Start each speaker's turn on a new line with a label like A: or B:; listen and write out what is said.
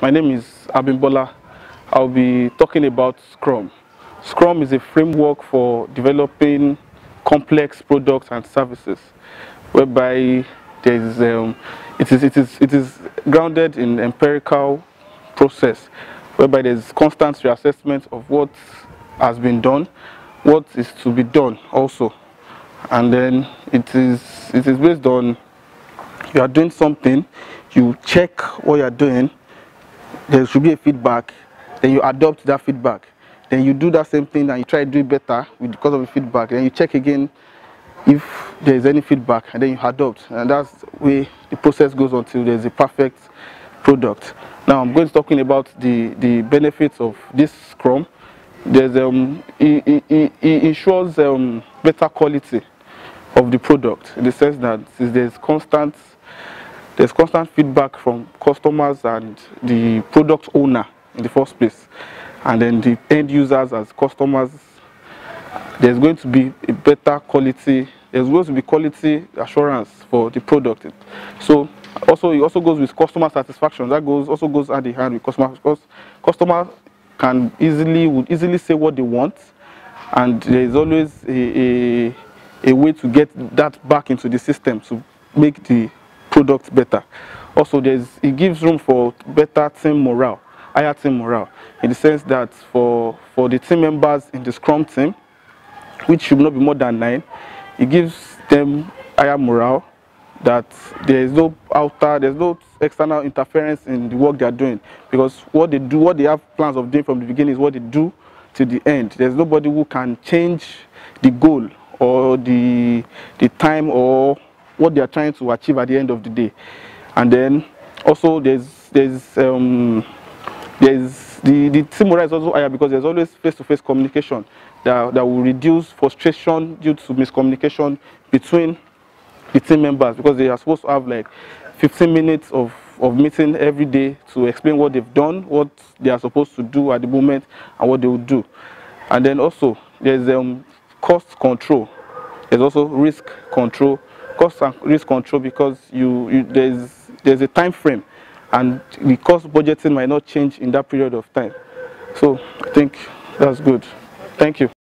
A: My name is Abimbola. I'll be talking about Scrum. Scrum is a framework for developing complex products and services whereby there is, um, it, is, it, is, it is grounded in empirical process whereby there is constant reassessment of what has been done, what is to be done also. And then it is, it is based on you are doing something, you check what you are doing, there should be a feedback, then you adopt that feedback. Then you do that same thing and you try to do it better because of the feedback. Then you check again if there is any feedback and then you adopt. And that's the way the process goes until there's a perfect product. Now I'm going to talking about the, the benefits of this Scrum. There's um, it, it, it ensures um, better quality of the product in the sense that since there's constant there's constant feedback from customers and the product owner in the first place. And then the end users as customers. There's going to be a better quality there's going to be quality assurance for the product. So also it also goes with customer satisfaction. That goes also goes hand in hand with customer because customer can easily would easily say what they want. And there is always a, a, a way to get that back into the system to make the product better. Also, there's, it gives room for better team morale, higher team morale, in the sense that for, for the team members in the Scrum team, which should not be more than nine, it gives them higher morale, that there is no outer, there's no external interference in the work they are doing. Because what they do, what they have plans of doing from the beginning is what they do to the end. There's nobody who can change the goal or the, the time or what they are trying to achieve at the end of the day. And then also there's there's um, there's the, the team morale is also higher because there's always face-to-face -face communication that, that will reduce frustration due to miscommunication between the team members because they are supposed to have like 15 minutes of, of meeting every day to explain what they've done, what they are supposed to do at the moment, and what they will do. And then also there's um, cost control. There's also risk control cost and risk control because you, you, there's there's a time frame and the cost budgeting might not change in that period of time. So i think that's good. Thank you